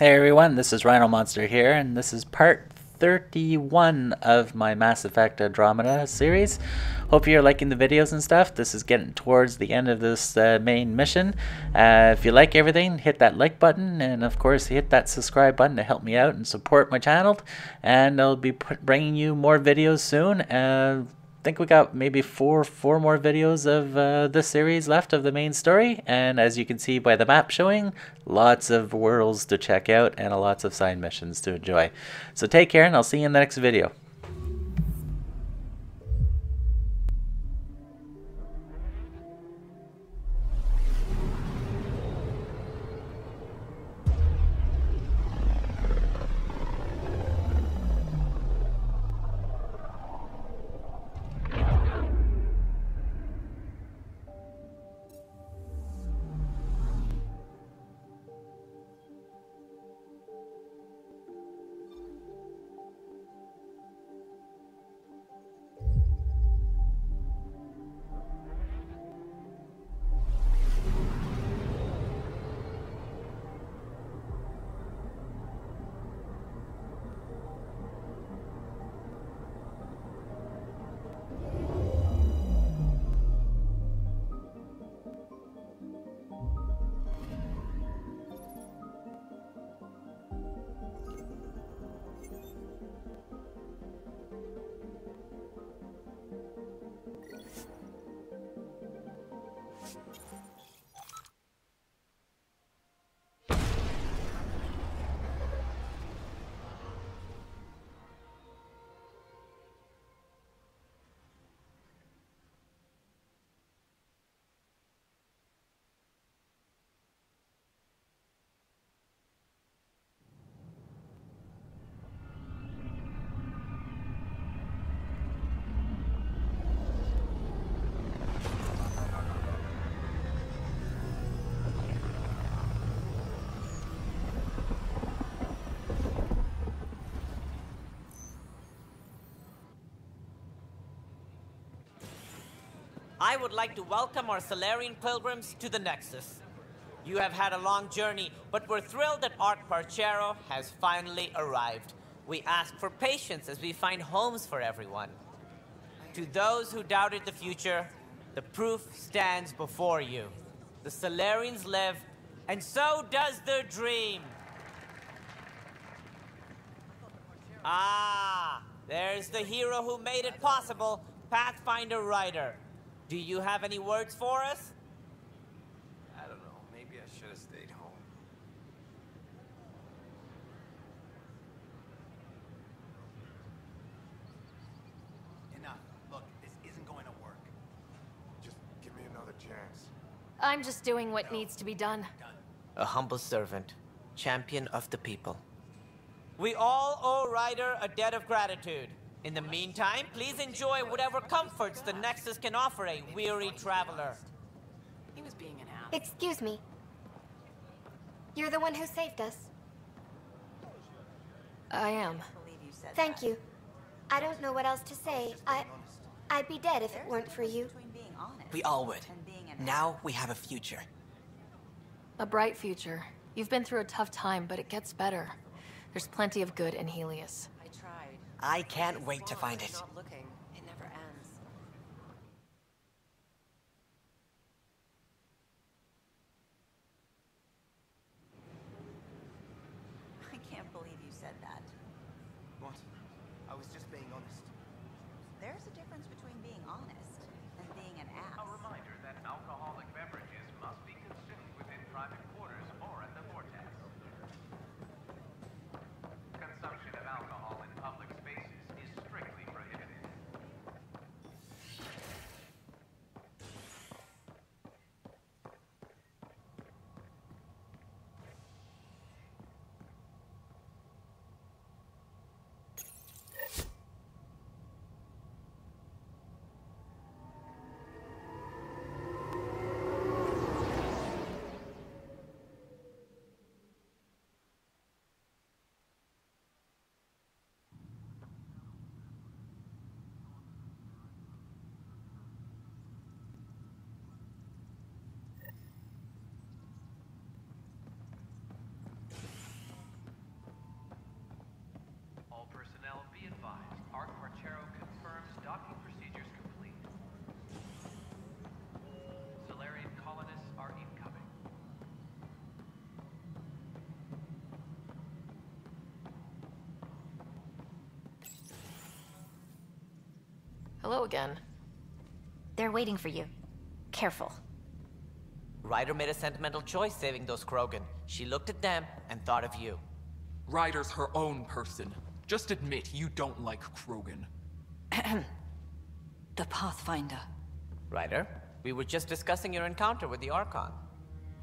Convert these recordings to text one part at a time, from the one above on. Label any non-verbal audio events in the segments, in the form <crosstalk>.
Hey everyone, this is Rhino Monster here, and this is part 31 of my Mass Effect Andromeda series. Hope you're liking the videos and stuff. This is getting towards the end of this uh, main mission. Uh, if you like everything, hit that like button, and of course hit that subscribe button to help me out and support my channel. And I'll be bringing you more videos soon. Uh, think we got maybe four four more videos of uh, this series left of the main story. And as you can see by the map showing lots of worlds to check out and a lots of side missions to enjoy. So take care and i'll see you in the next video I would like to welcome our Salarian pilgrims to the Nexus. You have had a long journey, but we're thrilled that Ark Paarchero has finally arrived. We ask for patience as we find homes for everyone. To those who doubted the future, the proof stands before you. The Salarians live, and so does their dream. Ah, there's the hero who made it possible, Pathfinder Ryder. Do you have any words for us? I don't know. Maybe I should have stayed home. Enough. Look, this isn't going to work. Just give me another chance. I'm just doing what needs to be done. A humble servant, champion of the people. We all owe Ryder a debt of gratitude. In the meantime, please enjoy whatever comforts the Nexus can offer a weary traveler. He was being an ass. Excuse me. You're the one who saved us. I am. Thank you. I don't know what else to say. I... I'd be dead if it weren't for you. We all would. Now we have a future. A bright future. You've been through a tough time, but it gets better. There's plenty of good in Heleus. I can't wait to find it never ends. I can't believe you said that. What? I was just being honest. There's a difference between being honest and being an ass. A reminder that alcoholic beverages must be consumed within private quarters or at the vortex. Consumption of alcohol in public spaces is strictly prohibited. Hello again. They're waiting for you. Careful. Ryder made a sentimental choice saving those Krogan. She looked at them and thought of you. Ryder's her own person. Just admit you don't like Krogan. <clears throat> the Pathfinder. Ryder, we were just discussing your encounter with the Archon.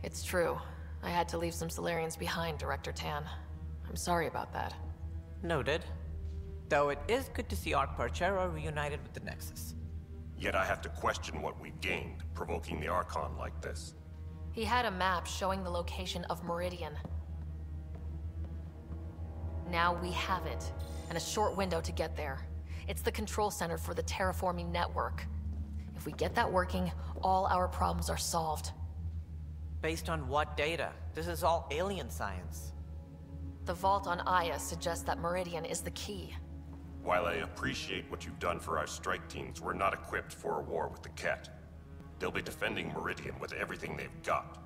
It's true. I had to leave some Salarians behind, Director Tann. I'm sorry about that. Noted. Though it is good to see Ark Paarchero reunited with the Nexus. Yet I have to question what we gained, provoking the Archon like this. He had a map showing the location of Meridian. Now we have it, and a short window to get there. It's the control center for the terraforming network. If we get that working, all our problems are solved. Based on what data? This is all alien science. The vault on Aya suggests that Meridian is the key. While I appreciate what you've done for our strike teams, we're not equipped for a war with the Kett. They'll be defending Meridian with everything they've got.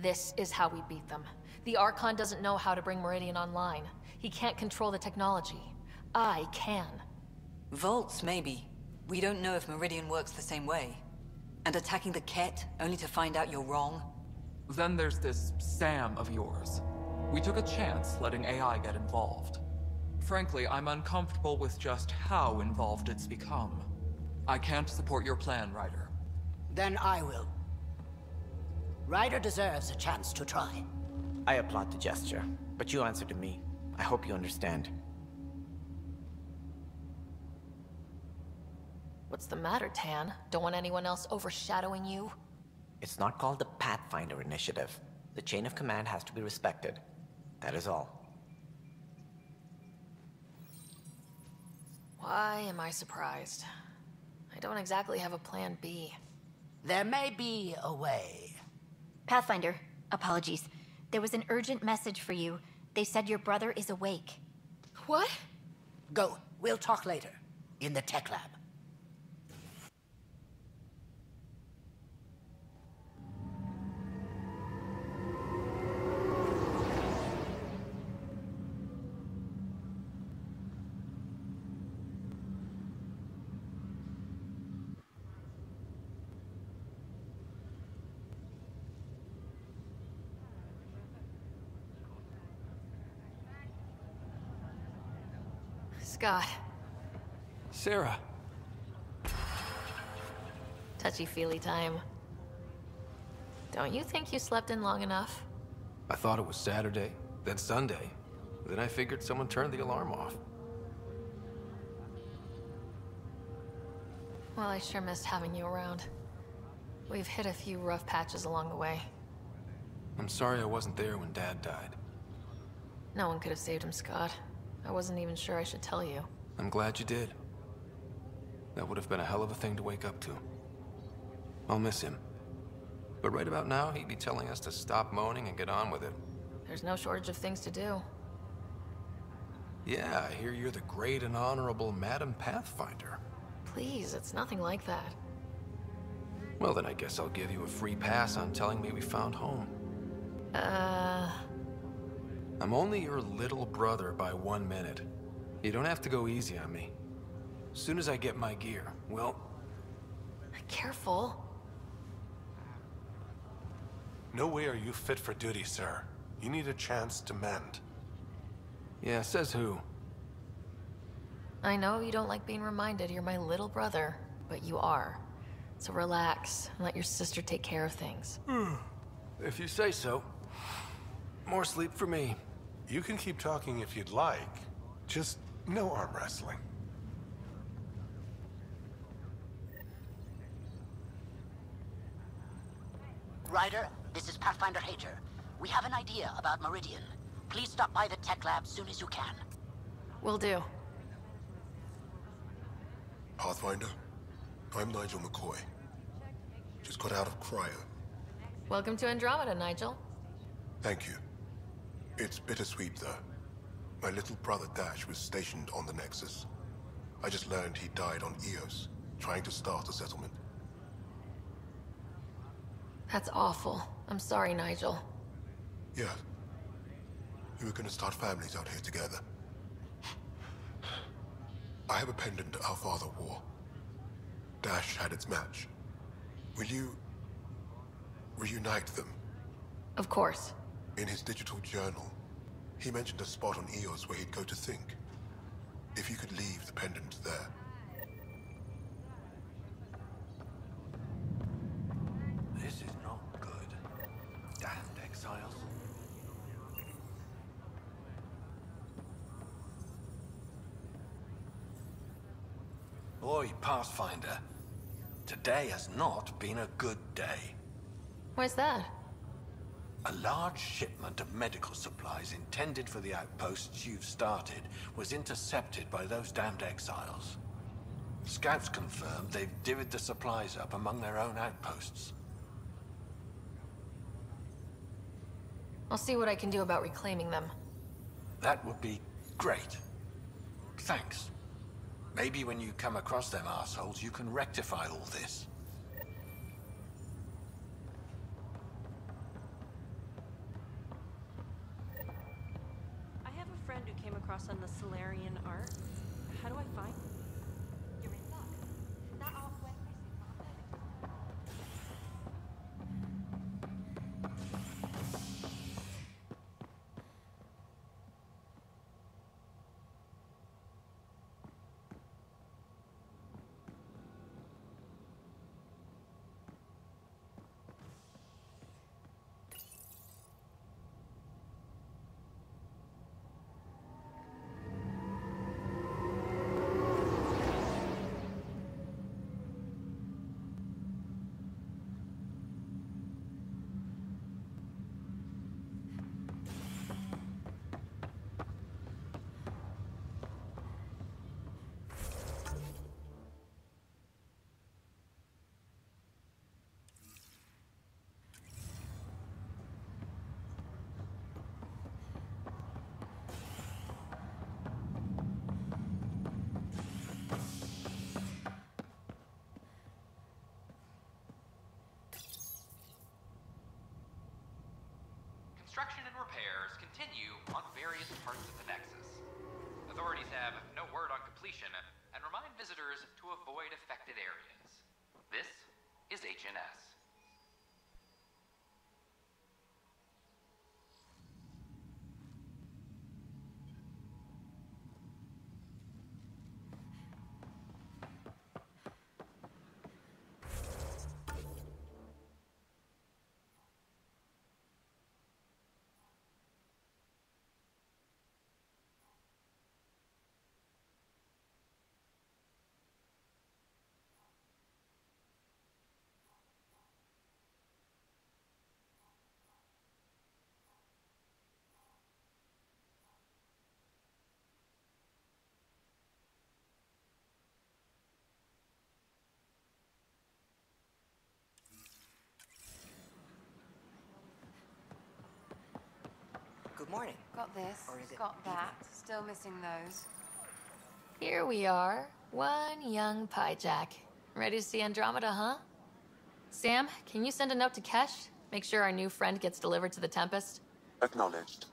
This is how we beat them. The Archon doesn't know how to bring Meridian online. He can't control the technology. I can. Vaults, maybe. We don't know if Meridian works the same way. And attacking the Kett, only to find out you're wrong? Then there's this Sam of yours. We took a chance letting AI get involved. Frankly, I'm uncomfortable with just how involved it's become. I can't support your plan, Ryder. Then I will. Ryder deserves a chance to try. I applaud the gesture, but you answer to me. I hope you understand. What's the matter, Tann? Don't want anyone else overshadowing you? It's not called the Pathfinder Initiative. The chain of command has to be respected. That is all. Why am I surprised? I don't exactly have a plan B. There may be a way. Pathfinder, apologies. There was an urgent message for you. They said your brother is awake. What? Go. We'll talk later. In the tech lab. Scott. Sarah. Touchy-feely time. Don't you think you slept in long enough? I thought it was Saturday, then Sunday. Then I figured someone turned the alarm off. Well, I sure missed having you around. We've hit a few rough patches along the way. I'm sorry I wasn't there when Dad died. No one could have saved him, Scott. I wasn't even sure I should tell you. I'm glad you did. That would have been a hell of a thing to wake up to. I'll miss him. But right about now, he'd be telling us to stop moaning and get on with it. There's no shortage of things to do. Yeah, I hear you're the great and honorable Madam Pathfinder. Please, it's nothing like that. Well, then I guess I'll give you a free pass on telling me we found home. Uh... I'm only your little brother by one minute. You don't have to go easy on me. As soon as I get my gear, well... Careful. No way are you fit for duty, sir. You need a chance to mend. Yeah, says who? I know you don't like being reminded you're my little brother, but you are. So relax and let your sister take care of things. Hmm. if you say so. More sleep for me. You can keep talking if you'd like. Just no arm wrestling. Ryder, this is Pathfinder Hager. We have an idea about Meridian. Please stop by the tech lab soon as you can. Will do. Pathfinder, I'm Nigel McCoy. Just got out of cryo. Welcome to Andromeda, Nigel. Thank you. It's bittersweet, though. My little brother Dash was stationed on the Nexus. I just learned he died on Eos, trying to start a settlement. That's awful. I'm sorry, Nigel. Yeah. We were gonna start families out here together. I have a pendant our father wore. Dash had its match. Will you reunite them? Of course. In his digital journal, he mentioned a spot on Eos where he'd go to think. If you could leave the pendant there. This is not good. Damned exiles. Boy, Pathfinder. Today has not been a good day. Why's that? A large shipment of medical supplies intended for the outposts you've started was intercepted by those damned exiles. Scouts confirmed they've divvied the supplies up among their own outposts. I'll see what I can do about reclaiming them. That would be great. Thanks. Maybe when you come across them assholes, you can rectify all this. I have a friend who came across on the Salarian ark. How do I find Construction and repairs continue on various parts of the Nexus. Authorities have no word on completion and remind visitors to avoid affected areas. This is HNS. Good morning. Got this, Or is it got that. Still missing those. Here we are, one young Pyjack. Ready to see Andromeda, huh? Sam, can you send a note to Kesh? Make sure our new friend gets delivered to the Tempest? Acknowledged.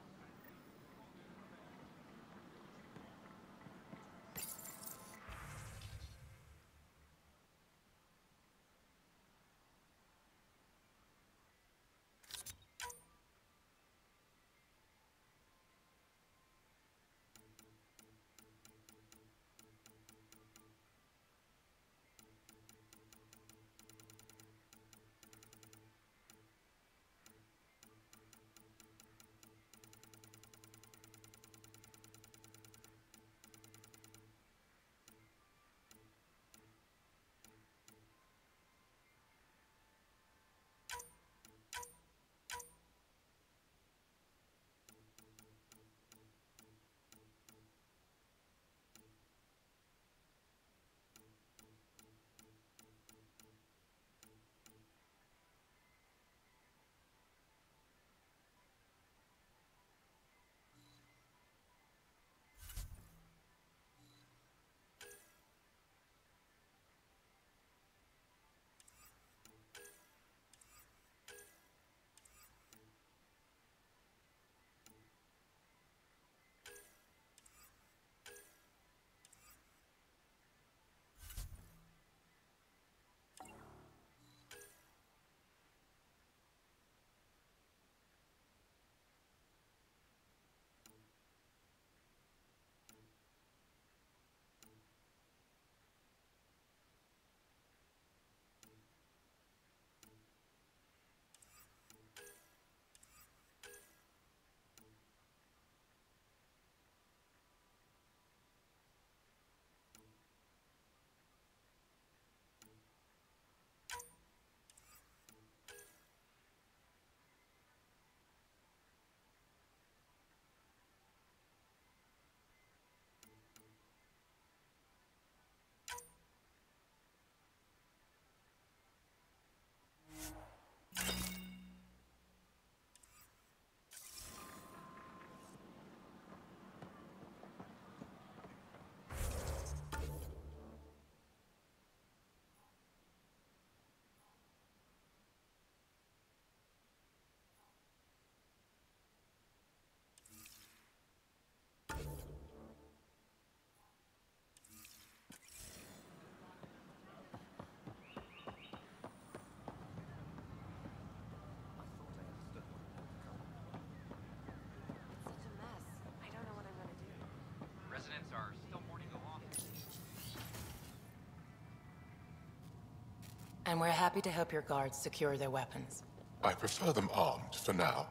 And we're happy to help your guards secure their weapons. I prefer them armed for now.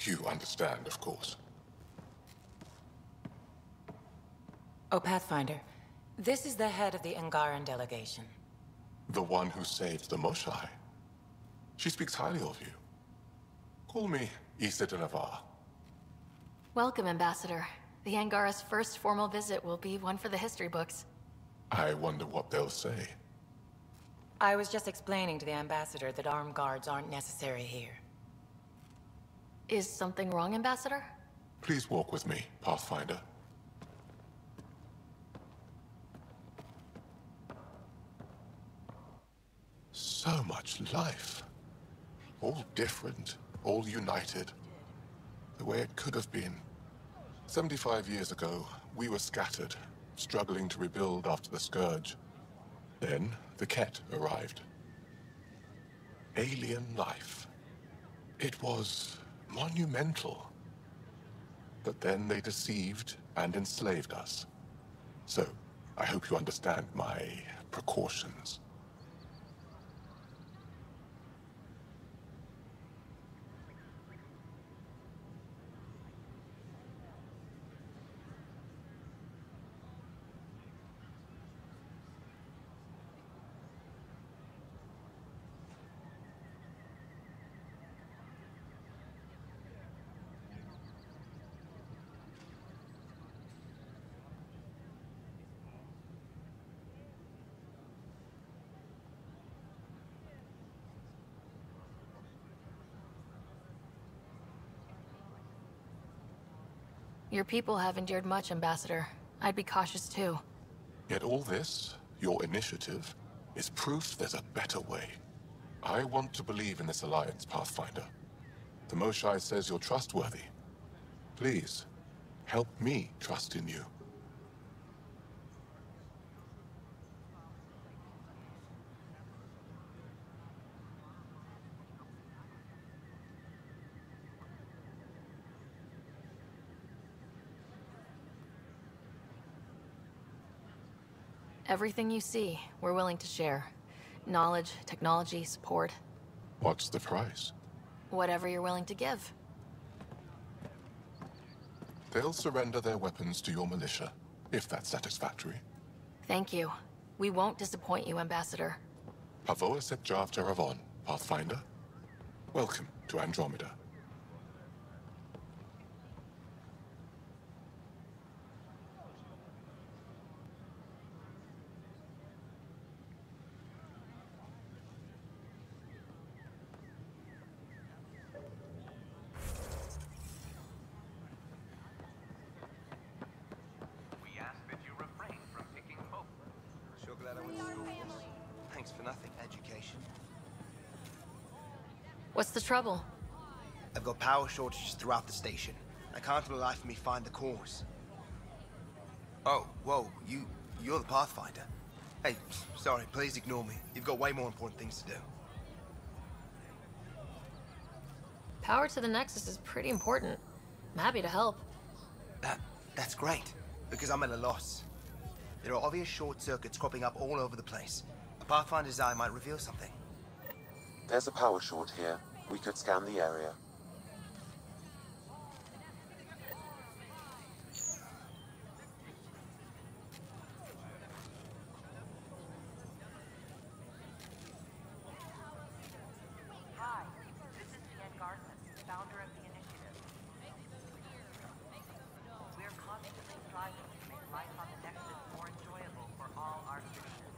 You understand, of course. Oh, Pathfinder, this is the head of the Angaran delegation. The one who saved the Moshae. She speaks highly of you. Call me Issa de Navarre. Welcome, Ambassador. The Angara's first formal visit will be one for the history books. I wonder what they'll say. I was just explaining to the Ambassador that armed guards aren't necessary here. Is something wrong, Ambassador? Please walk with me, Pathfinder. So much life. All different, all united. The way it could have been. 75 years ago, we were scattered, struggling to rebuild after the Scourge. Then, the Kett arrived. Alien life. It was monumental. But then they deceived and enslaved us. So, I hope you understand my precautions. Your people have endured much, Ambassador. I'd be cautious too. Yet all this, your initiative, is proof there's a better way. I want to believe in this alliance, Pathfinder. The Moshae says you're trustworthy. Please, help me trust in you. Everything you see, we're willing to share. Knowledge, technology, support. What's the price? Whatever you're willing to give. They'll surrender their weapons to your militia, if that's satisfactory. Thank you. We won't disappoint you, Ambassador. Pavoa set Jav Jaravon, Pathfinder. Welcome to Andromeda. We ask that you refrain from picking hope. Sure glad I went to school. Thanks for nothing, education. What's the trouble? I've got power shortages throughout the station. I can't for the life of me find the cause. Oh, whoa, you, you're the Pathfinder. Hey, sorry, please ignore me. You've got way more important things to do. Power to the Nexus is pretty important. I'm happy to help. That, that's great, because I'm at a loss. There are obvious short circuits cropping up all over the place. A Pathfinder's eye might reveal something. There's a power short here. We could scan the area. Hi, this is Deanne Garson, founder of the initiative. We're constantly striving to make life on the Nexus more enjoyable for all our citizens.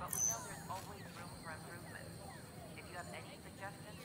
But we know there's always room for improvement. If you have any suggestions,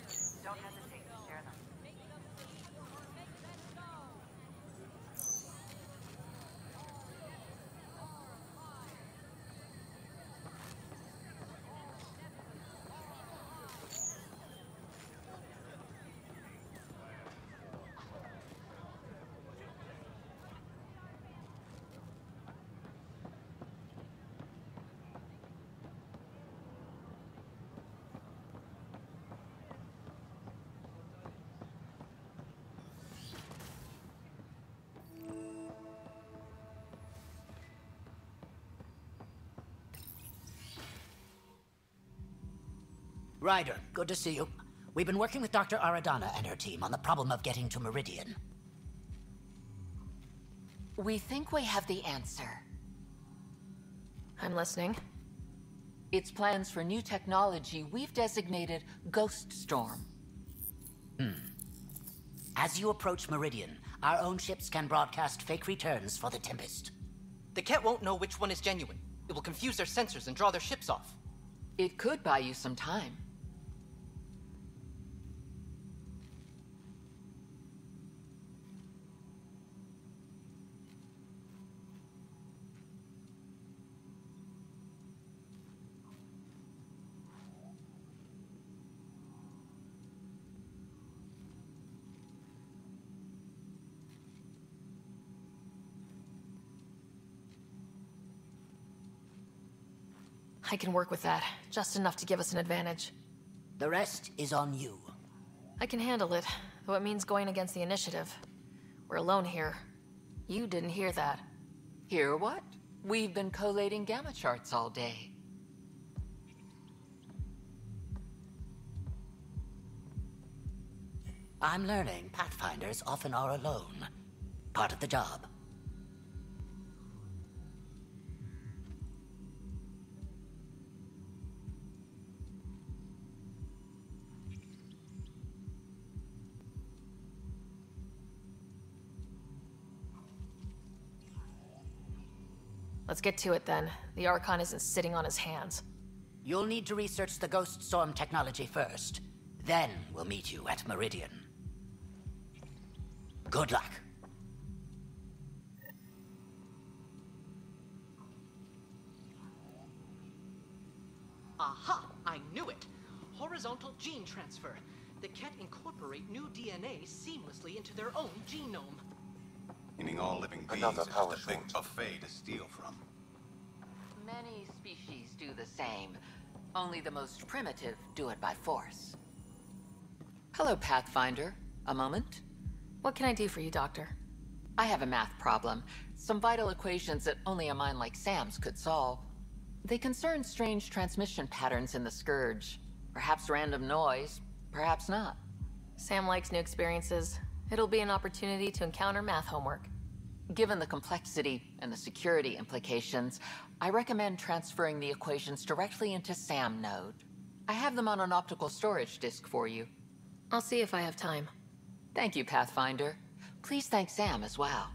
Ryder, good to see you. We've been working with Dr. Aridana and her team on the problem of getting to Meridian. We think we have the answer. I'm listening. It's plans for new technology we've designated Ghost Storm. Hmm. As you approach Meridian, our own ships can broadcast fake returns for the Tempest. The Kett won't know which one is genuine. It will confuse their sensors and draw their ships off. It could buy you some time. I can work with that. Just enough to give us an advantage. The rest is on you. I can handle it, though it means going against the initiative. We're alone here. You didn't hear that. Hear what? We've been collating gamma charts all day. I'm learning Pathfinders often are alone. Part of the job. Let's get to it then. The Archon isn't sitting on his hands. You'll need to research the Ghost Storm technology first. Then we'll meet you at Meridian. Good luck. Aha! I knew it! Horizontal gene transfer. The Kett incorporate new DNA seamlessly into their own genome. Meaning all living beings Another power just a big short. buffet to steal from. Many species do the same. Only the most primitive do it by force. Hello, Pathfinder. A moment? What can I do for you, Doctor? I have a math problem. Some vital equations that only a mind like Sam's could solve. They concern strange transmission patterns in the Scourge. Perhaps random noise, perhaps not. Sam likes new experiences. It'll be an opportunity to encounter math homework. Given the complexity and the security implications, I recommend transferring the equations directly into SAM node. I have them on an optical storage disk for you. I'll see if I have time. Thank you, Pathfinder. Please thank Sam as well.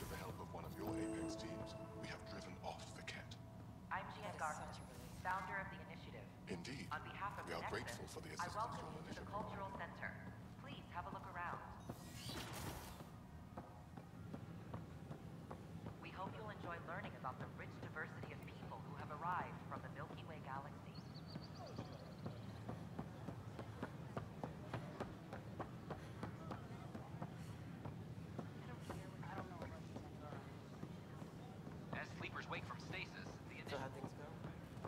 With the help of one of your Apex teams, we have driven off the Kett. I'm Jien Garson, founder of the initiative. Indeed. On behalf of We the are Nexus, grateful for the I assistance welcome you'll you to the initiate. Cultural Center. Please have a look around. We hope you'll enjoy learning about the rich diversity of people who have arrived from the Milky Way galaxy. As sleepers wake from stasis, the So how initiative... things go?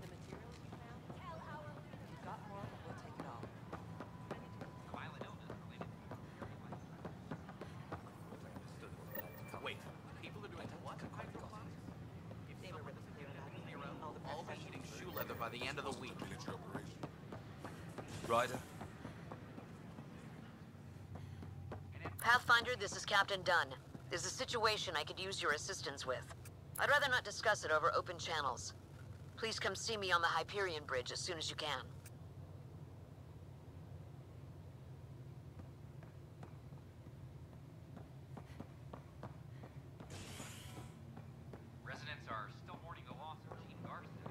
The materials you found? If you've got more, we'll take it all. Violent illness related Wait, people are doing what to hydroponics? If They were someone really doesn't clear get about it it. on their own, All the I'll be professionals eating shoe leather by the end of the week. Military operation. Ryder? Pathfinder, this is Captain Dunn. There's a situation I could use your assistance with. I'd rather not discuss it over open channels. Please come see me on the Hyperion Bridge as soon as you can. Residents are still mourning the loss of Jien Garson.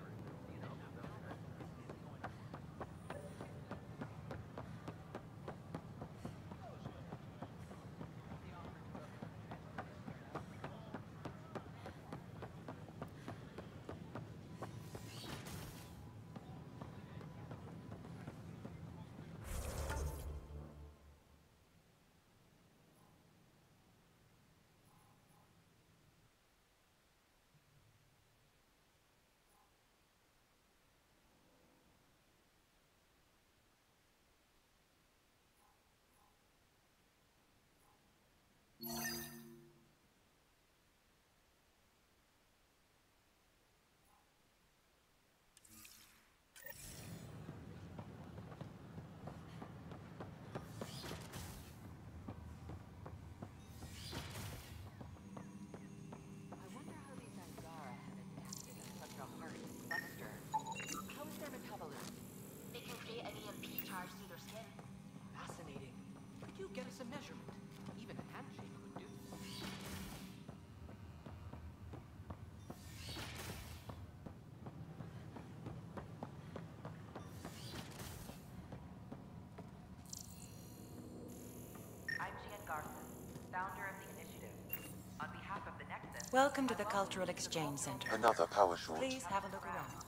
Welcome to the Cultural Exchange Center. Another power short. Please have a look around.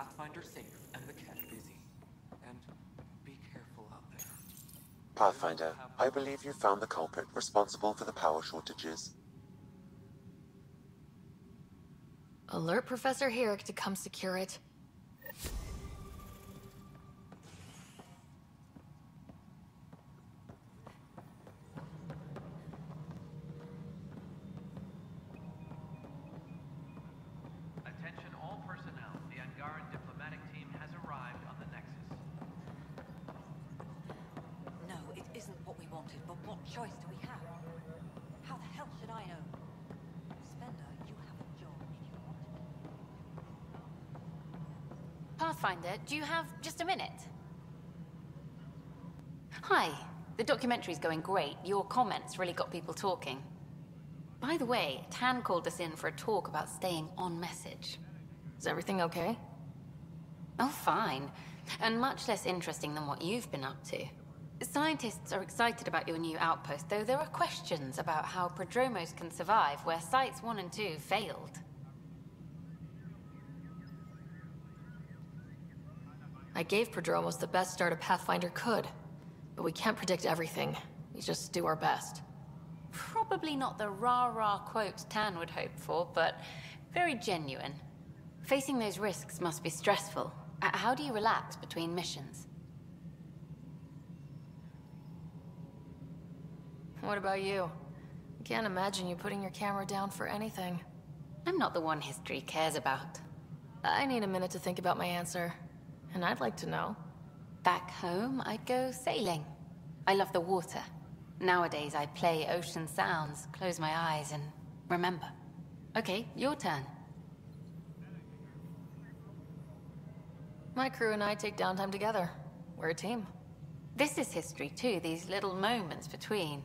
Pathfinder safe and the Kett busy. And be careful out there. Pathfinder, I believe you found the culprit responsible for the power shortages. Alert Professor Herrick to come secure it. Do you have just a minute? Hi. The documentary's going great. Your comments really got people talking. By the way, Tann called us in for a talk about staying on message. Is everything okay? Oh, fine. And much less interesting than what you've been up to. Scientists are excited about your new outpost, though there are questions about how Prodromos can survive where Sites 1 and 2 failed. I gave Prodromos the best start a Pathfinder could, but we can't predict everything. We just do our best. Probably not the rah-rah quote Tann would hope for, but very genuine. Facing those risks must be stressful. Uh, How do you relax between missions? What about you? I can't imagine you putting your camera down for anything. I'm not the one history cares about. I need a minute to think about my answer, and I'd like to know. Back home, I'd go sailing. I love the water. Nowadays, I play ocean sounds, close my eyes, and remember. Okay, your turn. My crew and I take downtime together. We're a team. This is history too, these little moments between.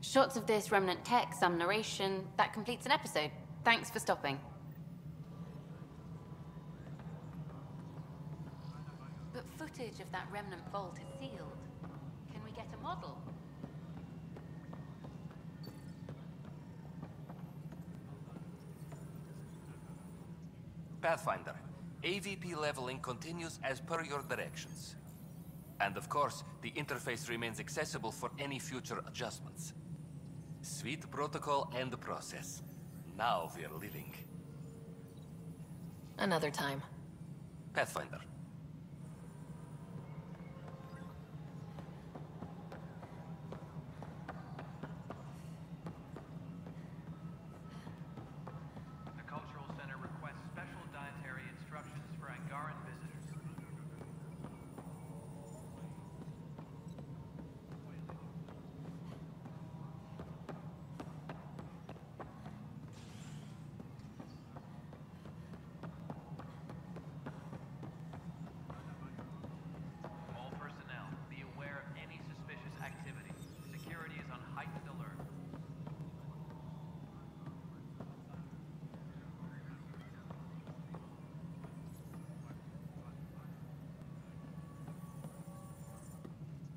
Shots of this remnant tech, some narration, that completes an episode. Thanks for stopping. But footage of that remnant vault is sealed. Can we get a model? Pathfinder, AVP leveling continues as per your directions. And of course, the interface remains accessible for any future adjustments. Sweet protocol and process. Now we're living. Another time. Pathfinder.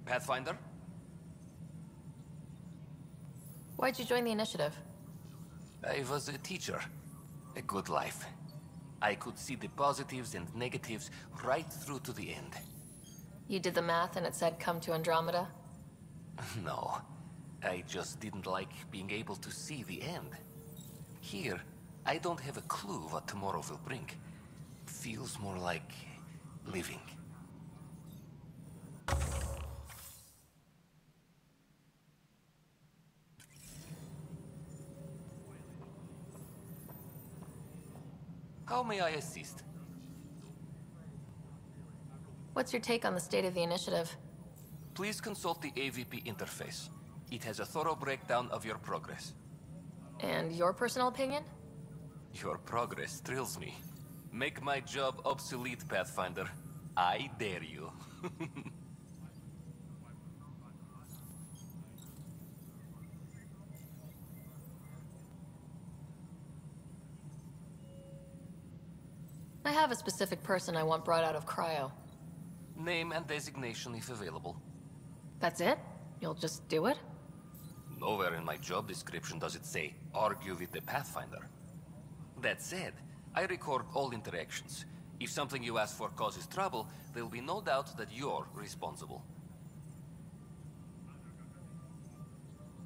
Pathfinder? Why'd you join the initiative? I was a teacher. A good life. I could see the positives and negatives right through to the end. You did the math and it said come to Andromeda? <laughs> No. I just didn't like being able to see the end. Here, I don't have a clue what tomorrow will bring. Feels more like living. How may I assist? What's your take on the state of the initiative? Please consult the AVP interface. It has a thorough breakdown of your progress. And your personal opinion? Your progress thrills me. Make my job obsolete, Pathfinder. I dare you. <laughs> specific person I want brought out of cryo. Name and designation if available. That's it? You'll just do it? Nowhere in my job description does it say, argue with the Pathfinder. That said, I record all interactions. If something you ask for causes trouble, there will be no doubt that you're responsible.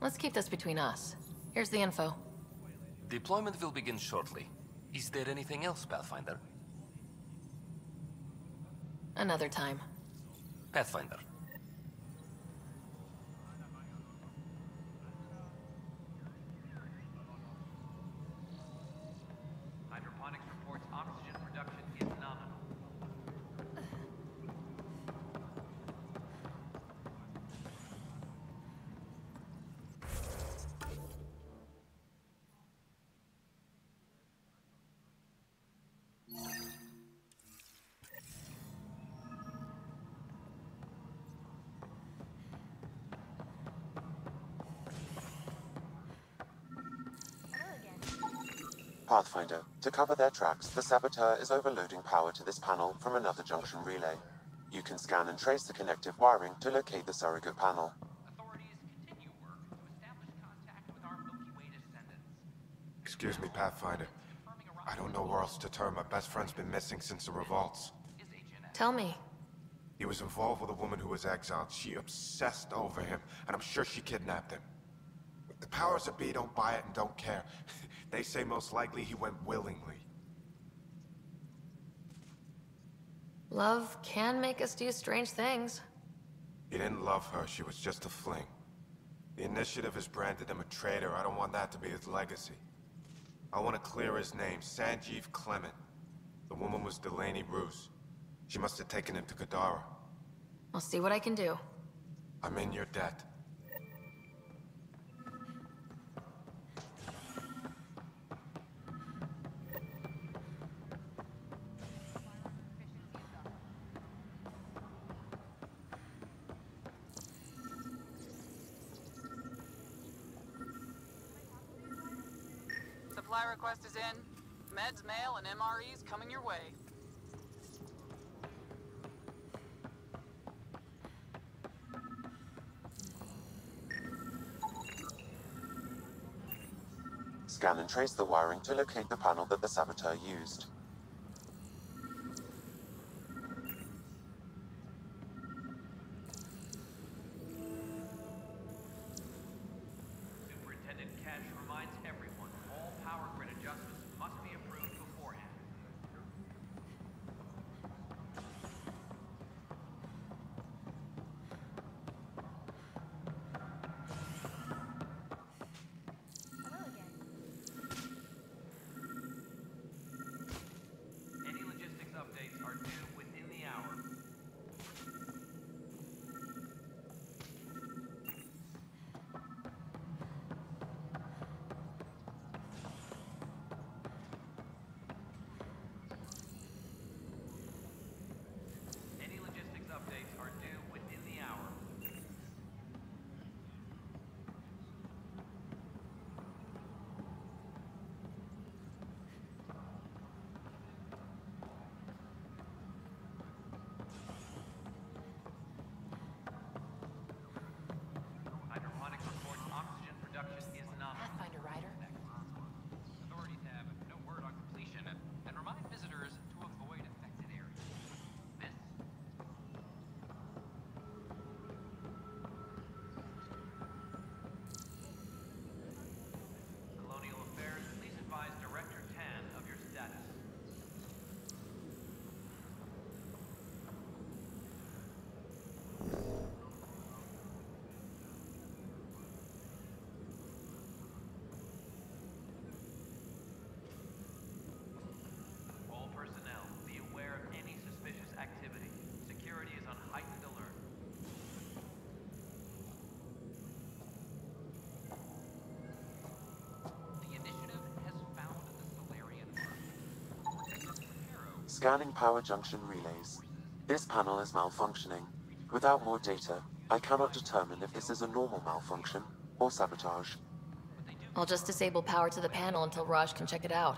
Let's keep this between us. Here's the info. Deployment will begin shortly. Is there anything else, Pathfinder? Another time. Pathfinder. Pathfinder, to cover their tracks, the Saboteur is overloading power to this panel from another junction relay. You can scan and trace the connective wiring to locate the surrogate panel. Excuse me, Pathfinder. I don't know where else to turn. My best friend's been missing since the revolts. Tell me. He was involved with a woman who was exiled. She obsessed over him, and I'm sure she kidnapped him. The powers that be don't buy it and don't care. <laughs> they say most likely he went willingly. Love can make us do strange things. He didn't love her, she was just a fling. The Initiative has branded him a traitor. I don't want that to be his legacy. I want to clear his name, Sanjeev Clement. The woman was Delaney Roos. She must have taken him to Kadara. I'll see what I can do. I'm in your debt. Mail, and MREs coming your way. Scan and trace the wiring to locate the panel that the Saboteur used. Scanning power junction relays. This panel is malfunctioning. Without more data, I cannot determine if this is a normal malfunction or sabotage. I'll just disable power to the panel until Raj can check it out.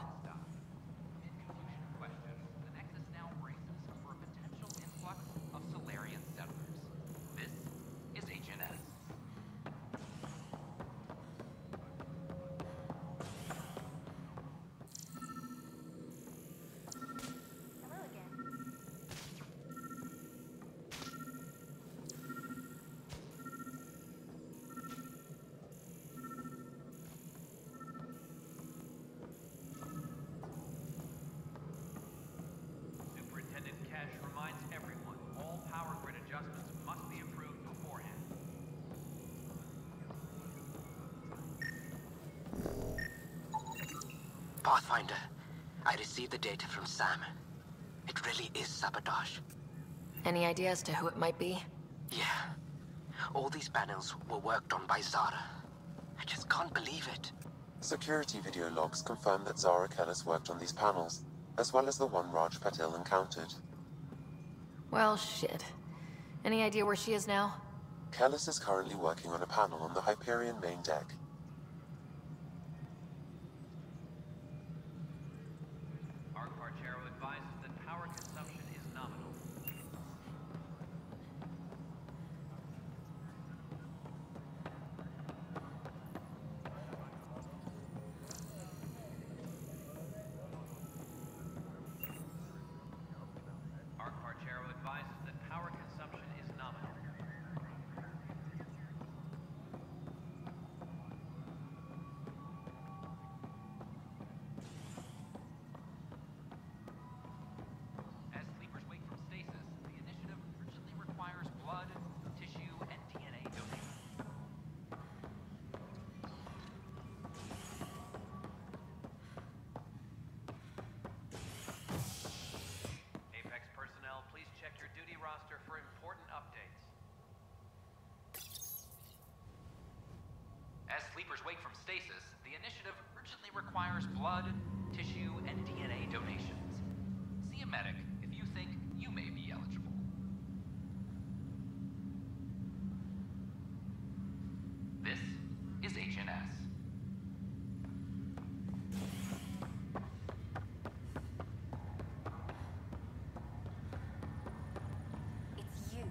Pathfinder, I received the data from Sam. It really is sabotage. Any idea as to who it might be? Yeah. All these panels were worked on by Zara. I just can't believe it. Security video logs confirm that Zara Kellis worked on these panels, as well as the one Raj Patil encountered. Well, shit. Any idea where she is now? Kellis is currently working on a panel on the Hyperion main deck. As wake from stasis, the initiative urgently requires blood, tissue, and DNA donations. See a medic if you think you may be eligible. This is HNS. It's you.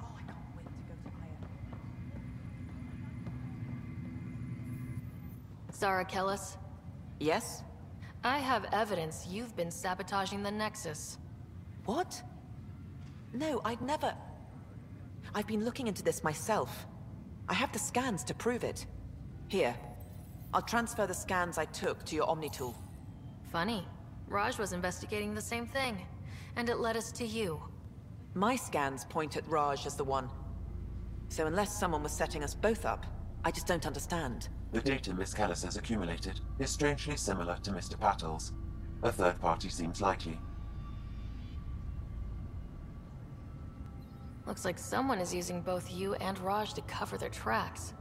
Oh, I can't wait to go to Io. Zara Kellis? Yes? I have evidence you've been sabotaging the Nexus. What? No, I'd never... I've been looking into this myself. I have the scans to prove it. Here. I'll transfer the scans I took to your Omni tool. Funny. Raj was investigating the same thing, and it led us to you. My scans point at Raj as the one. So unless someone was setting us both up, I just don't understand. The data Miss Kellis has accumulated is strangely similar to Mr. Patil's. A third party seems likely. Looks like someone is using both you and Raj to cover their tracks.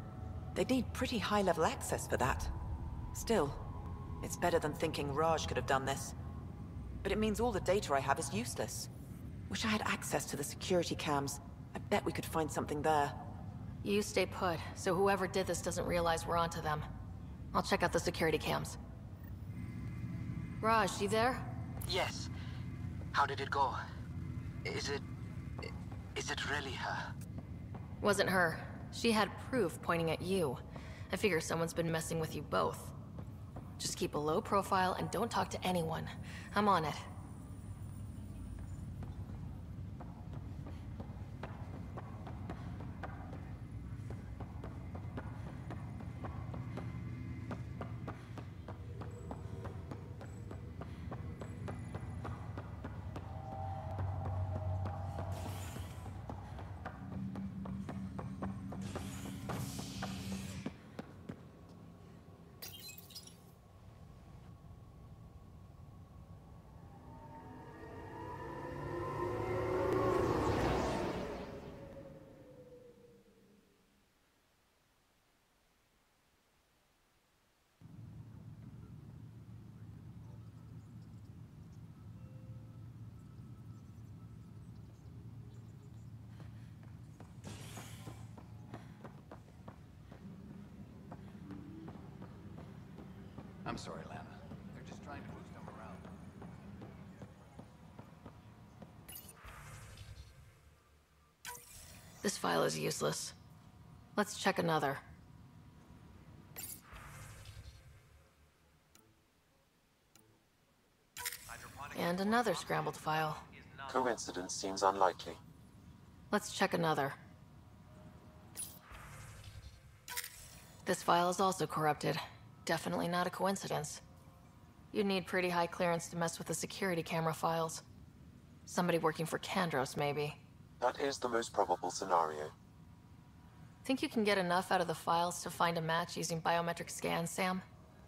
They need pretty high-level access for that. Still, it's better than thinking Raj could have done this. But it means all the data I have is useless. Wish I had access to the security cams. I bet we could find something there. You stay put, so whoever did this doesn't realize we're onto them. I'll check out the security cams. Raj, you there? Yes. How did it go? Is it... Is it really her? Wasn't her. She had proof pointing at you. I figure someone's been messing with you both. Just keep a low profile and don't talk to anyone. I'm on it. Is useless. Let's check another. And another scrambled file. Coincidence seems unlikely. Let's check another. This file is also corrupted. Definitely not a coincidence. You'd need pretty high clearance to mess with the security camera files. Somebody working for Kandros, maybe. That is the most probable scenario. Think you can get enough out of the files to find a match using biometric scans, Sam?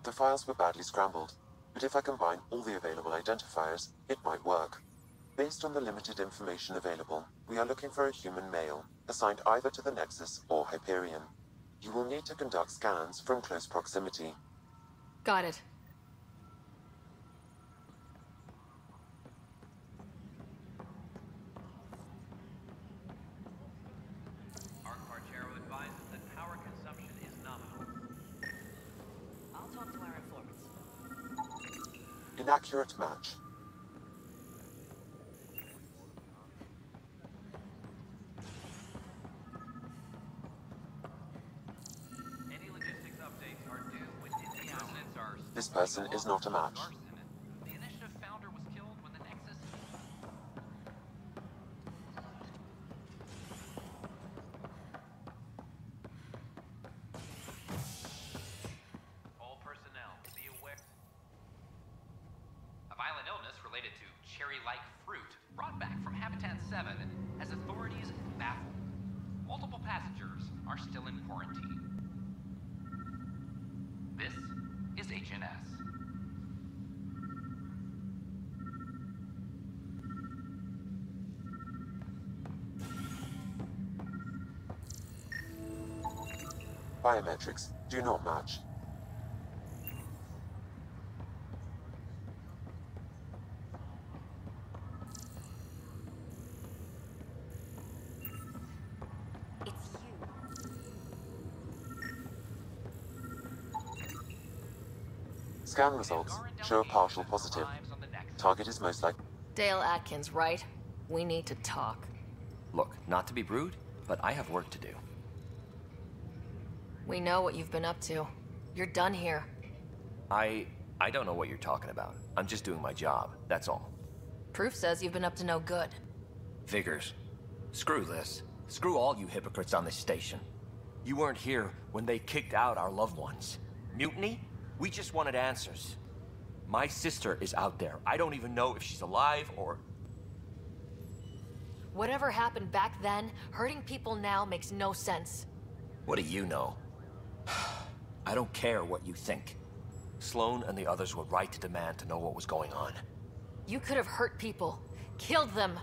The files were badly scrambled, but if I combine all the available identifiers, it might work. Based on the limited information available, we are looking for a human male, assigned either to the Nexus or Hyperion. You will need to conduct scans from close proximity. Got it. Residents are This person is not a match. Biometrics do not match. Scan results show a partial positive. Target is most likely. Dale Atkins, right? We need to talk. Look, not to be rude, but I have work to do. We know what you've been up to. You're done here. I... I don't know what you're talking about. I'm just doing my job, that's all. Proof says you've been up to no good. Figures. Screw this. Screw all you hypocrites on this station. You weren't here when they kicked out our loved ones. Mutiny? We just wanted answers. My sister is out there. I don't even know if she's alive or... Whatever happened back then, hurting people now makes no sense. What do you know? <sighs> I don't care what you think. Sloane and the others were right to demand to know what was going on. You could have hurt people, killed them.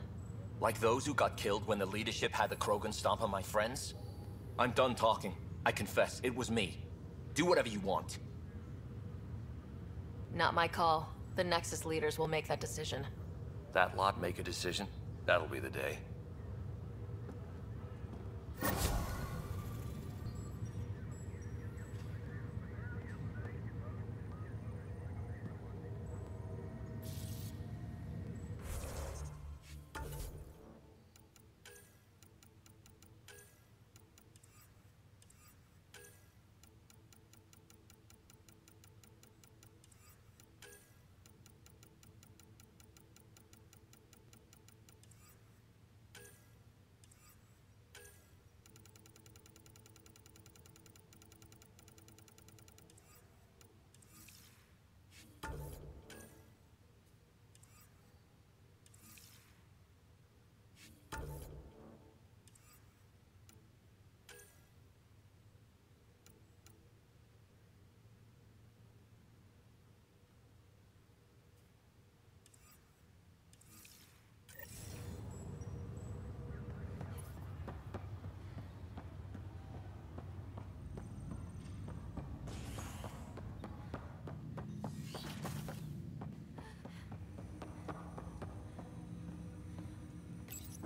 Like those who got killed when the leadership had the Krogan stomp on my friends? I'm done talking. I confess, it was me. Do whatever you want. Not my call. The Nexus leaders will make that decision. That lot make a decision? That'll be the day.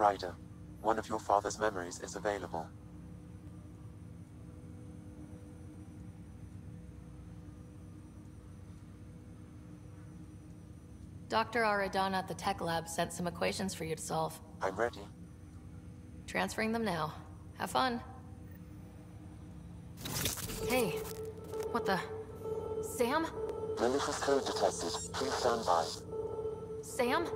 Ryder, one of your father's memories is available. Dr. Aridana at the tech lab sent some equations for you to solve. I'm ready. Transferring them now. Have fun. Hey, what the? Sam? Malicious code detected. Please stand by. Sam?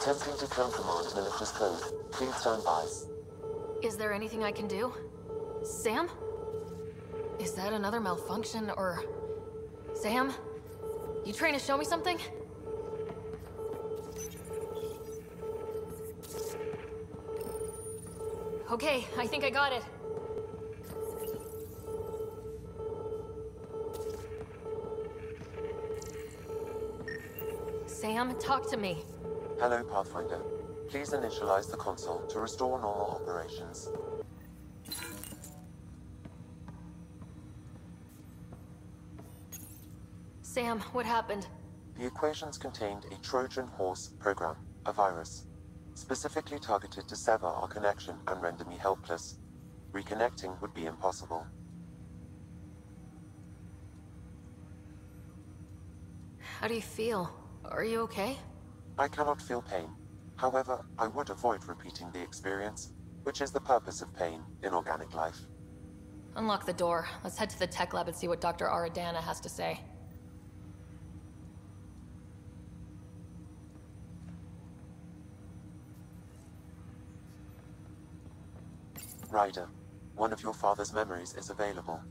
Attempting to countermand malicious code. Please stand by. Is there anything I can do? Sam? Is that another malfunction, or... Sam? You trying to show me something? Okay, I think I got it. Sam, talk to me. Hello, Pathfinder. Please initialize the console to restore normal operations. Sam, what happened? The equations contained a Trojan horse program, a virus, specifically targeted to sever our connection and render me helpless. Reconnecting would be impossible. How do you feel? Are you okay? I cannot feel pain. However, I would avoid repeating the experience, which is the purpose of pain in organic life. Unlock the door. Let's head to the tech lab and see what Dr. Aridana has to say. Ryder, one of your father's memories is available.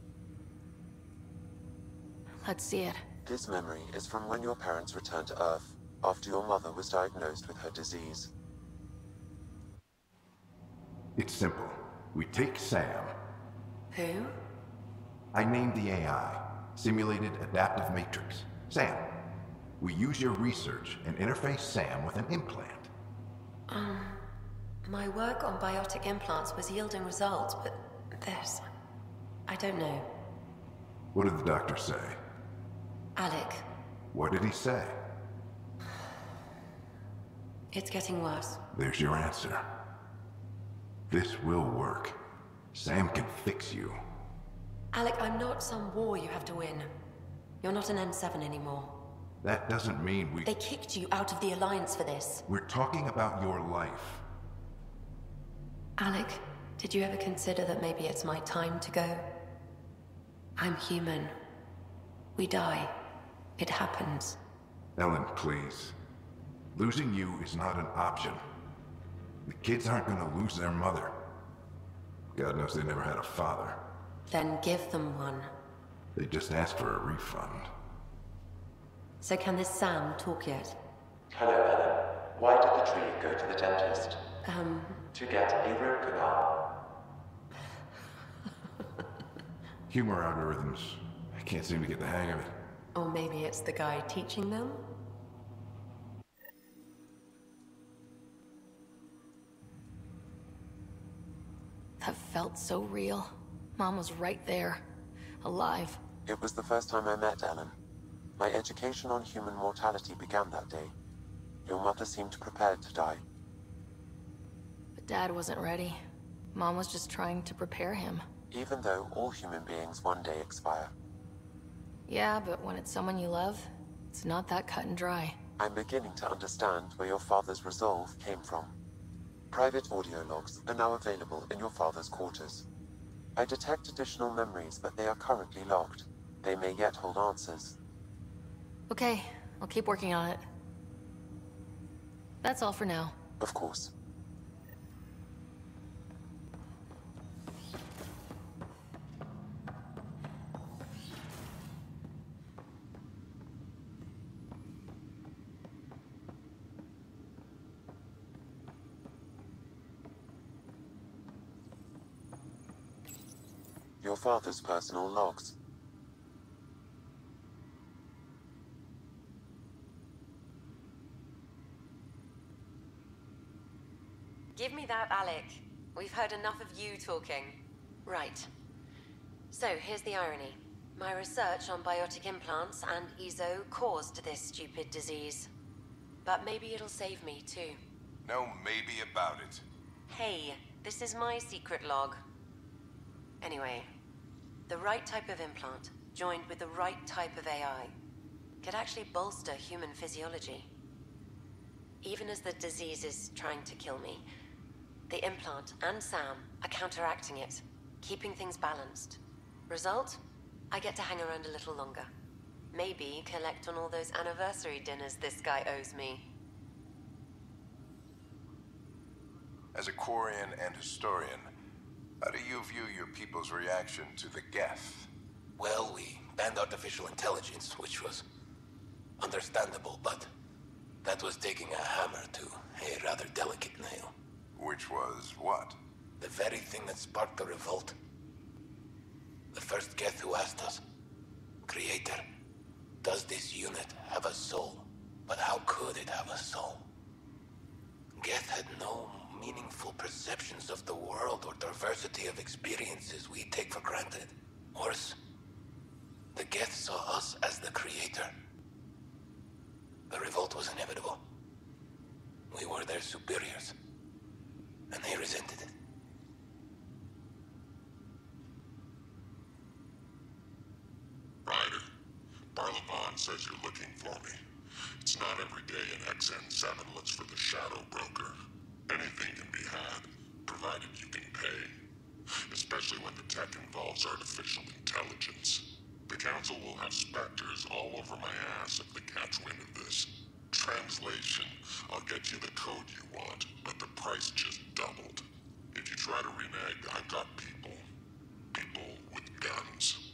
Let's see it. This memory is from when your parents returned to Earth, after your mother was diagnosed with her disease. It's simple. We take Sam. Who? I named the AI, Simulated Adaptive Matrix. Sam. We use your research and interface Sam with an implant. Um, my work on biotic implants was yielding results, but this... I don't know. What did the doctor say? Alec, What did he say? It's getting worse. There's your answer. This will work. Sam can fix you. Alec, I'm not some war you have to win. You're not an N7 anymore. That doesn't mean we... They kicked you out of the Alliance for this. We're talking about your life. Alec, did you ever consider that maybe it's my time to go? I'm human. We die. It happens. Ellen, please. Losing you is not an option. The kids aren't gonna lose their mother. God knows they never had a father. Then give them one. They just asked for a refund. So can this Sam talk yet? Hello, Ellen. Why did the tree go to the dentist? Um, To get a root canal. <laughs> Humor algorithms. I can't seem to get the hang of it. or maybe it's the guy teaching them? That felt so real. Mom was right there. Alive. It was the first time I met Ellen. My education on human mortality began that day. Your mother seemed prepared to die. But Dad wasn't ready. Mom was just trying to prepare him. Even though all human beings one day expire. Yeah, but when it's someone you love, it's not that cut and dry. I'm beginning to understand where your father's resolve came from. Private audio logs are now available in your father's quarters. I detect additional memories, but they are currently locked. They may yet hold answers. Okay, I'll keep working on it. That's all for now. Of course. Father's personal logs. Give me that, Alec. We've heard enough of you talking. Right. So, here's the irony. My research on biotic implants and eezo caused this stupid disease. But maybe it'll save me, too. No maybe about it. Hey, this is my secret log. Anyway, the right type of implant, joined with the right type of AI. could actually bolster human physiology. Even as the disease is trying to kill me, the implant and Sam are counteracting it, keeping things balanced. Result? I get to hang around a little longer. Maybe collect on all those anniversary dinners this guy owes me. As a Quarian and historian, how do you view your people's reaction to the Geth? Well, we banned artificial intelligence, which was understandable, but that was taking a hammer to a rather delicate nail. Which was what? The very thing that sparked the revolt. The first Geth who asked us, Creator, does this unit have a soul? But how could it have a soul? Geth had no meaningful perceptions of the world or diversity of experiences we take for granted. Worse, the Geth saw us as the creator. The revolt was inevitable. We were their superiors, and they resented it. Ryder, Barla Von says you're looking for me. It's not every day an XN7 looks for the Shadow Broker. Anything can be had, provided you can pay. Especially when the tech involves artificial intelligence. The Council will have Spectres all over my ass if they catch wind of this. Translation, I'll get you the code you want, but the price just doubled. If you try to renege, I've got people. People with guns.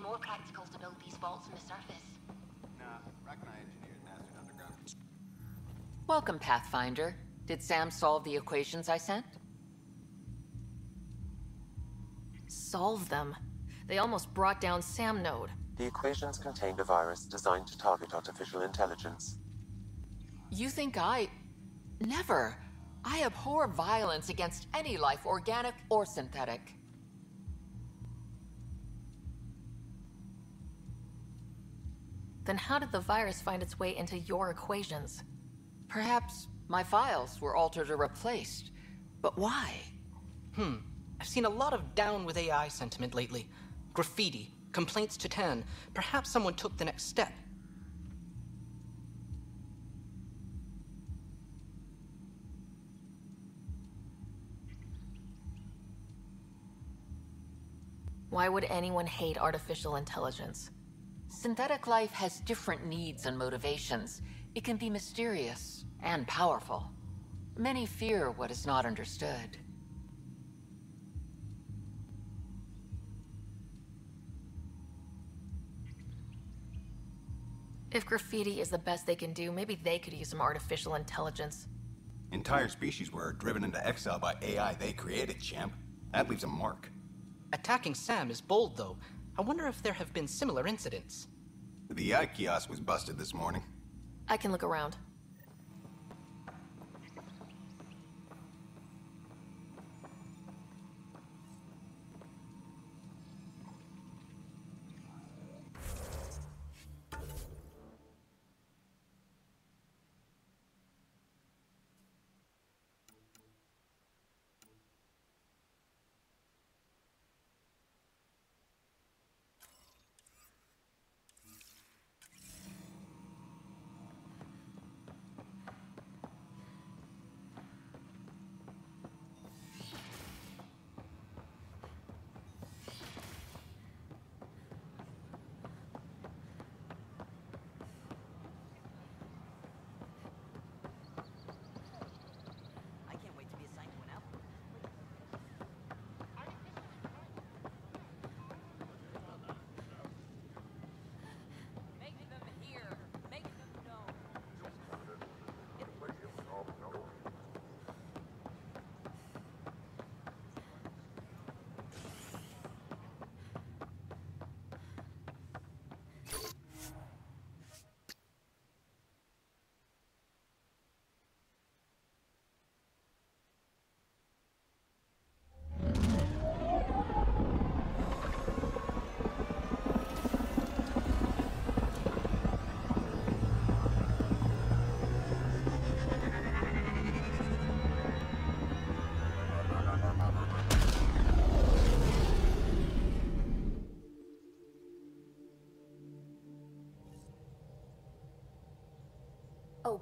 Be more practical to build these vaults on the surface? Nah, Rachni engineered Nasrid Underground. Welcome, Pathfinder. Did Sam solve the equations I sent? Solve them. They almost brought down Sam Node. The equations contained a virus designed to target artificial intelligence. You think I... Never. I abhor violence against any life, organic or synthetic. Then how did the virus find its way into your equations? Perhaps my files were altered or replaced. But why? Hmm. I've seen a lot of down with AI sentiment lately. Graffiti, complaints to Tann. Perhaps someone took the next step. Why would anyone hate artificial intelligence? Synthetic life has different needs and motivations. It can be mysterious and powerful. Many fear what is not understood. If graffiti is the best they can do, maybe they could use some artificial intelligence. Entire species were driven into exile by AI they created, champ. That leaves a mark. Attacking Sam is bold, though. I wonder if there have been similar incidents. The AI kiosk was busted this morning. I can look around.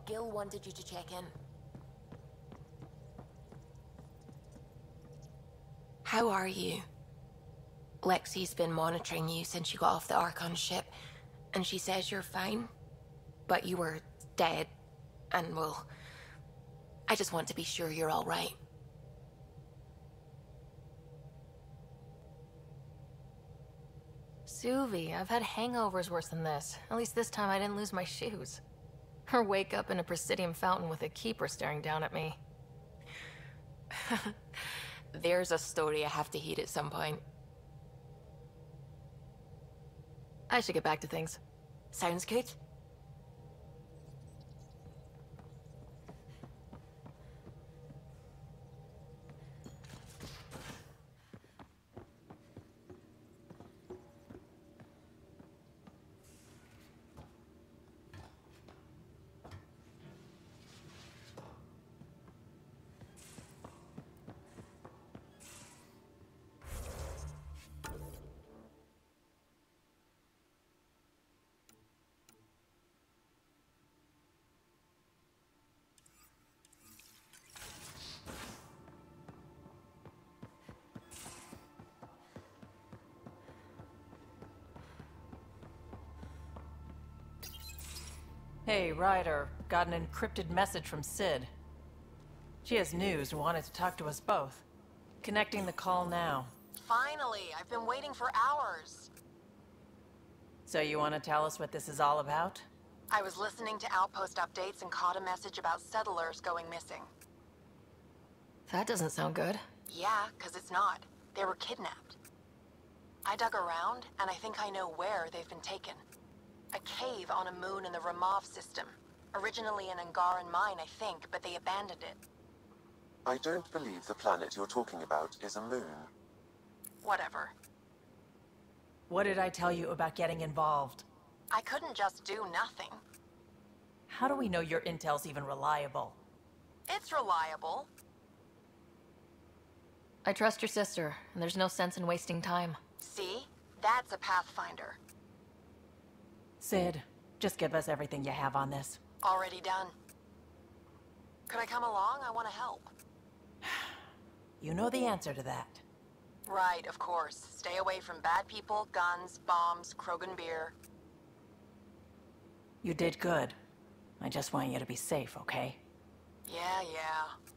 Gil wanted you to check in. How are you? Lexi's been monitoring you since you got off the Archon ship, and she says you're fine. But you were dead, and well, I just want to be sure you're alright. Suvi, I've had hangovers worse than this. At least this time I didn't lose my shoes. Or wake up in a Presidium fountain with a keeper staring down at me. <laughs> There's a story I have to hear at some point. I should get back to things. Sounds good. Hey, Ryder. Got an encrypted message from Sid. She has news and wanted to talk to us both. Connecting the call now. Finally, I've been waiting for hours. So you want to tell us what this is all about? I was listening to outpost updates and caught a message about settlers going missing. That doesn't sound good. Yeah, because it's not. They were kidnapped. I dug around, and I think I know where they've been taken. A cave on a moon in the Ramov system. Originally an Angaran mine, I think, but they abandoned it. I don't believe the planet you're talking about is a moon. Whatever. What did I tell you about getting involved? I couldn't just do nothing. How do we know your intel's even reliable? It's reliable. I trust your sister, and there's no sense in wasting time. See? That's a Pathfinder. Sid, just give us everything you have on this. Already done. Could I come along? I want to help. <sighs> You know the answer to that. Right, of course. Stay away from bad people, guns, bombs, Krogan beer. You did good. I just want you to be safe, okay? Yeah, yeah.